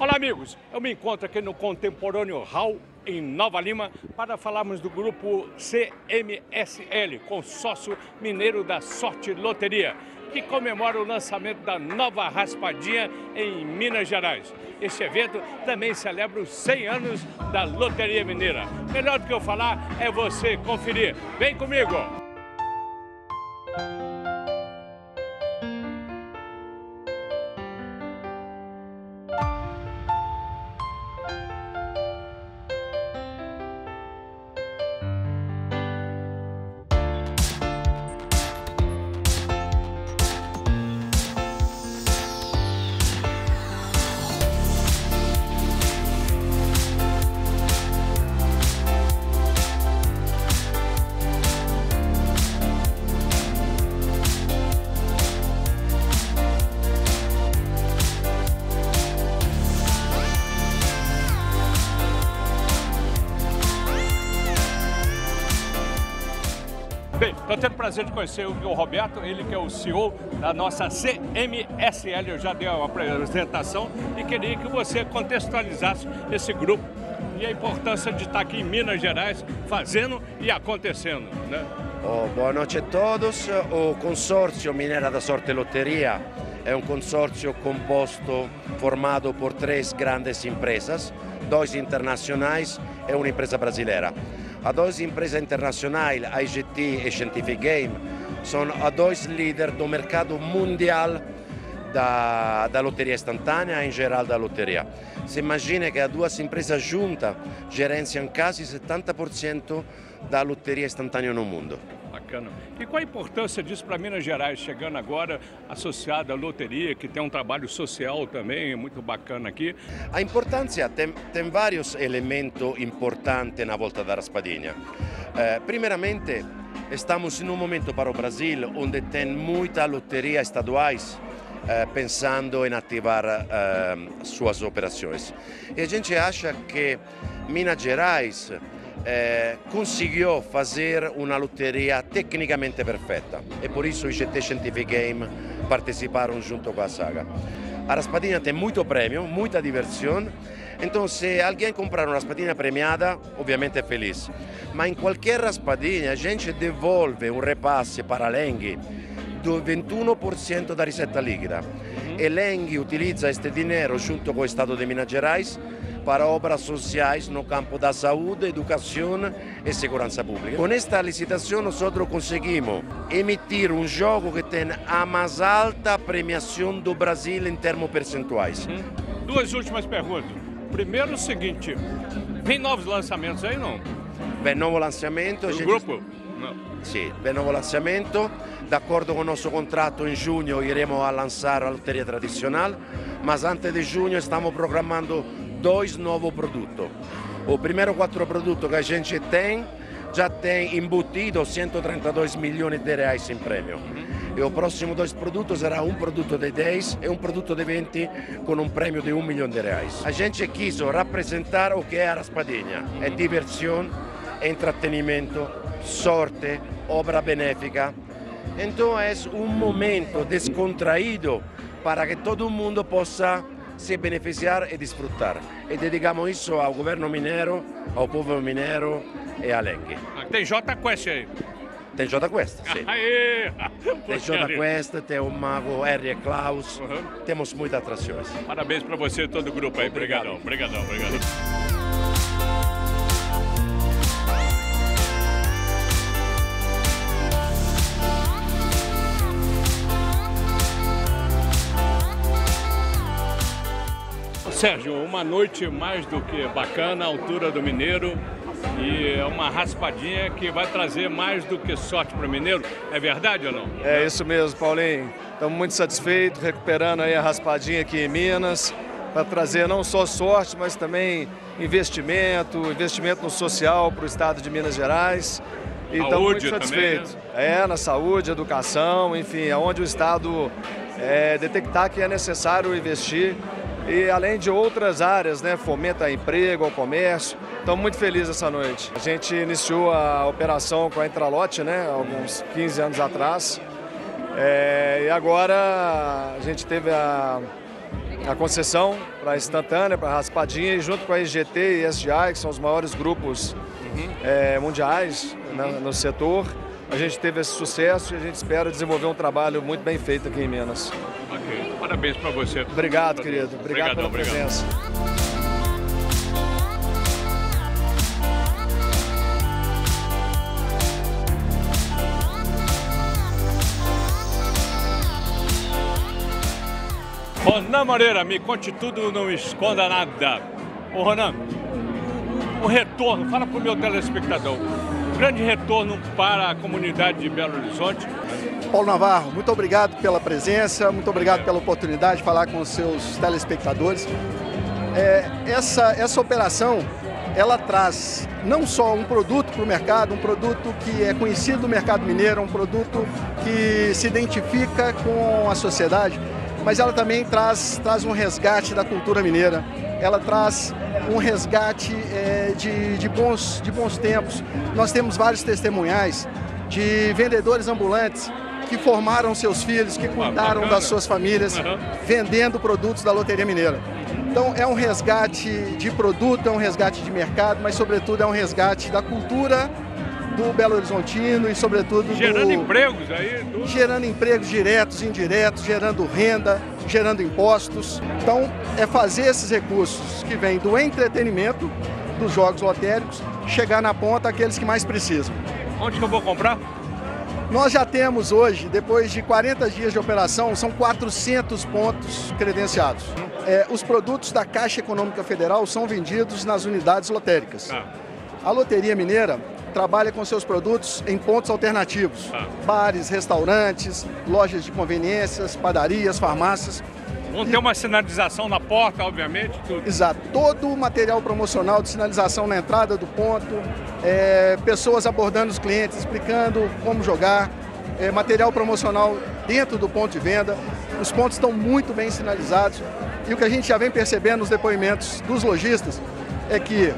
Olá, amigos. Eu me encontro aqui no Contemporâneo Hall, em Nova Lima, para falarmos do grupo CMSL, Consórcio Mineiro da Sorte Loteria, que comemora o lançamento da nova raspadinha em Minas Gerais. Este evento também celebra os 100 anos da Loteria Mineira. Melhor do que eu falar é você conferir. Vem comigo! Estou tendo o prazer de conhecer o Roberto, ele que é o CEO da nossa CMSL. Eu já dei uma apresentação e queria que você contextualizasse esse grupo e a importância de estar aqui em Minas Gerais fazendo e acontecendo. Né? Oh, boa noite a todos. O consórcio Minera da Sorte Lotteria é um consórcio composto, formado por três grandes empresas, dois internacionais e uma empresa brasileira. As duas empresas internacionais, a IGT e Scientific Game, são as dois líderes do mercado mundial da, da loteria instantânea e em geral da loteria. Se imagina que as duas empresas juntas gerenciam quase 70% da loteria instantânea no mundo. Bacana. E qual a importância disso para Minas Gerais, chegando agora associada à loteria, que tem um trabalho social também, muito bacana aqui? A importância tem, tem vários elementos importantes na volta da raspadinha. Eh, primeiramente, estamos em um momento para o Brasil onde tem muita loteria estaduais eh, pensando em ativar eh, suas operações. E a gente acha que Minas Gerais eh, conseguiu fazer uma loteria tecnicamente perfeita e por isso o IGT Scientific Game participaram junto com a saga. A raspadinha tem muito prêmio, muita diversão, então se alguém comprar uma raspadinha premiada, obviamente é feliz. Mas em qualquer raspadinha a gente devolve um repasse para Lenghi do 21% da receita líquida. E Lenghi utilizza este dinheiro junto com o Estado de Minas Gerais para obras sociais no campo da saúde, educação e segurança pública. Com esta licitação nós conseguimos emitir um jogo que tem a mais alta premiação do Brasil em termos percentuais. Hum. Duas últimas perguntas. Primeiro o seguinte, vem novos lançamentos aí não? Vem novo lançamento. Gente... grupo? Não. Sì, vem novo lançamento. D'accordo com o nosso contrato, em junho iremos a lançar a loteria tradicional, mas antes de junho estamos programando dois novos produtos. O primeiro quatro produtos que a gente tem já tem embutido 132 milhões de reais em prêmio. E o próximo dois produtos será um produto de 10 e um produto de 20 com um prêmio de 1 milhão de reais. A gente quis representar o que é a raspadinha. É diversão, é entretenimento, sorte, obra benéfica. Então é um momento descontraído para que todo mundo possa se beneficiar e desfrutar. E dedicamos isso ao governo mineiro, ao povo mineiro e a Lengue. Ah, Tem J Quest aí. Tem J Quest, sim. Aê! Tem J Quest, tem o Mago R. Klaus, Uhum. temos muitas atrações. Parabéns para você e todo o grupo aí. Obrigadão, obrigadão, obrigadão. Sérgio, uma noite mais do que bacana, à altura do Mineiro. E é uma raspadinha que vai trazer mais do que sorte para o Mineiro. É verdade ou não? É isso mesmo, Paulinho. Estamos muito satisfeitos, recuperando aí a raspadinha aqui em Minas, para trazer não só sorte, mas também investimento, investimento no social para o estado de Minas Gerais. E estamos muito Saúde também, satisfeitos. É, na saúde, educação, enfim, aonde o estado é, detectar que é necessário investir. E além de outras áreas, né, fomenta emprego, ao comércio. Estamos muito felizes essa noite. A gente iniciou a operação com a Intralote, né, alguns 15 anos atrás. É, e agora a gente teve a, a concessão para a instantânea, para a raspadinha, e junto com a IGT e SGI, que são os maiores grupos uhum. é, mundiais né, no setor, a gente teve esse sucesso e a gente espera desenvolver um trabalho muito bem feito aqui em Minas. Ok, parabéns para você. Obrigado, querido. Obrigado Obrigadão, pela presença. Obrigado. Ronan Moreira, me conte tudo, não esconda nada. Ô Ronan, o retorno, fala para o meu telespectador, grande retorno para a comunidade de Belo Horizonte. Paulo Navarro, muito obrigado pela presença, muito obrigado pela oportunidade de falar com os seus telespectadores. É, essa, essa operação, ela traz não só um produto para o mercado, um produto que é conhecido do mercado mineiro, um produto que se identifica com a sociedade, mas ela também traz, traz um resgate da cultura mineira, ela traz um resgate é, de, de, bons, de bons tempos. Nós temos vários testemunhais de vendedores ambulantes que formaram seus filhos, que cuidaram ah, das suas famílias, uhum. vendendo produtos da Loteria Mineira. Então é um resgate de produto, é um resgate de mercado, mas sobretudo é um resgate da cultura do Belo Horizontino e, sobretudo, gerando do... empregos aí, do... gerando empregos diretos, indiretos, gerando renda, gerando impostos. Então, é fazer esses recursos que vêm do entretenimento, dos jogos lotéricos, chegar na ponta aqueles que mais precisam. Onde que eu vou comprar? Nós já temos hoje, depois de 40 dias de operação, são 400 pontos credenciados. É, os produtos da Caixa Econômica Federal são vendidos nas unidades lotéricas. Ah. A Loteria Mineira trabalha com seus produtos em pontos alternativos. Ah. Bares, restaurantes, lojas de conveniências, padarias, farmácias. Vão ter uma sinalização na porta, obviamente? Tudo. Exato. Todo o material promocional de sinalização na entrada do ponto, é, pessoas abordando os clientes, explicando como jogar, é, material promocional dentro do ponto de venda. Os pontos estão muito bem sinalizados. E o que a gente já vem percebendo nos depoimentos dos lojistas é que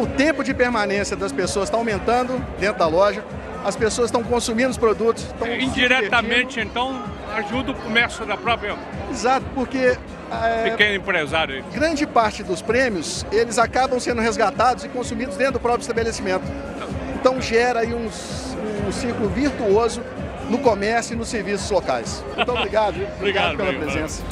o tempo de permanência das pessoas está aumentando dentro da loja, as pessoas estão consumindo os produtos. Indiretamente, então, ajuda o comércio da própria. Exato, porque. É, Pequeno empresário. Grande parte dos prêmios, eles acabam sendo resgatados e consumidos dentro do próprio estabelecimento. Então gera aí um, um ciclo virtuoso no comércio e nos serviços locais. Muito obrigado, obrigado, obrigado pela presença.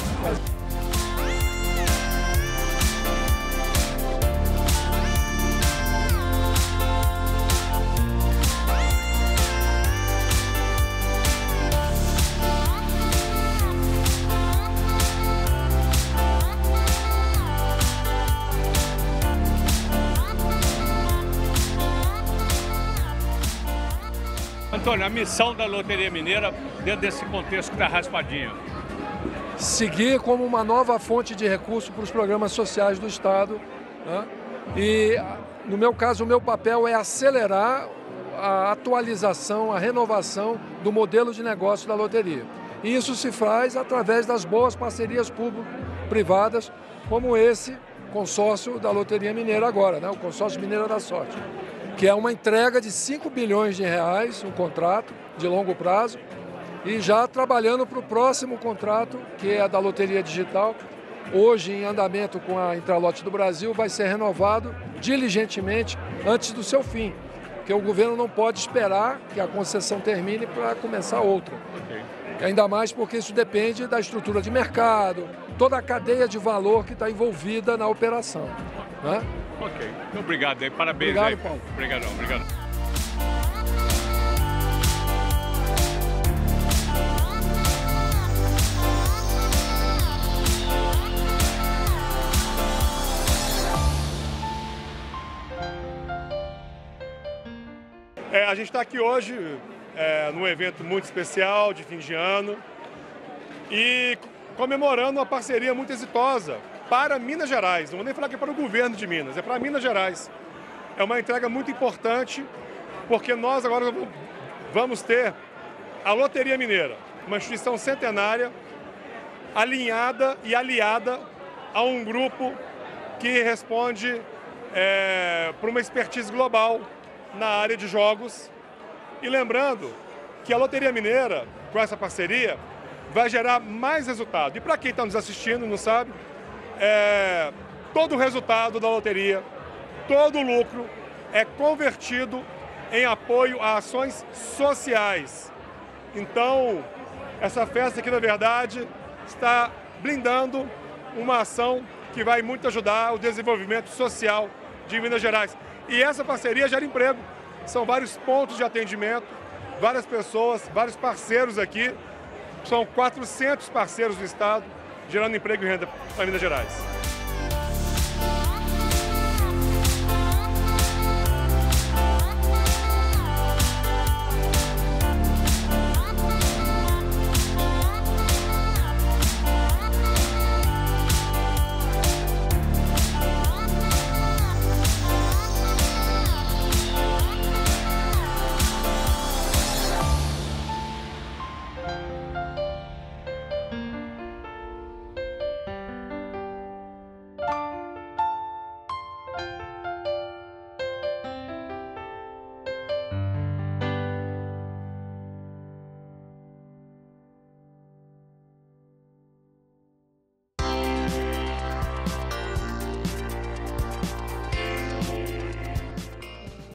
Antônio, a missão da Loteria Mineira dentro desse contexto da raspadinha? Seguir como uma nova fonte de recurso para os programas sociais do Estado. Né? E, no meu caso, o meu papel é acelerar a atualização, a renovação do modelo de negócio da loteria. E isso se faz através das boas parcerias público-privadas, como esse consórcio da Loteria Mineira agora, né? o consórcio Mineira da Sorte que é uma entrega de 5 bilhões de reais, um contrato de longo prazo, e já trabalhando para o próximo contrato, que é a da Loteria Digital, hoje em andamento com a Intralote do Brasil, vai ser renovado diligentemente antes do seu fim, porque o governo não pode esperar que a concessão termine para começar outra. Okay. Ainda mais porque isso depende da estrutura de mercado, toda a cadeia de valor que está envolvida na operação. Né? Ok. Então, obrigado aí. Parabéns obrigado, aí. Paulo. Obrigadão, obrigado. É, a gente está aqui hoje é, num evento muito especial de fim de ano e comemorando uma parceria muito exitosa para Minas Gerais. Não vou nem falar que é para o governo de Minas, é para Minas Gerais. É uma entrega muito importante, porque nós agora vamos ter a Loteria Mineira, uma instituição centenária, alinhada e aliada a um grupo que responde é, por uma expertise global na área de jogos. E lembrando que a Loteria Mineira, com essa parceria, vai gerar mais resultado. E para quem está nos assistindo, não sabe, é, todo o resultado da loteria, todo o lucro é convertido em apoio a ações sociais. Então, essa festa aqui, na verdade, está blindando uma ação que vai muito ajudar o desenvolvimento social de Minas Gerais. E essa parceria gera emprego. São vários pontos de atendimento, várias pessoas, vários parceiros aqui. São 400 parceiros do Estado gerando emprego e renda para Minas Gerais.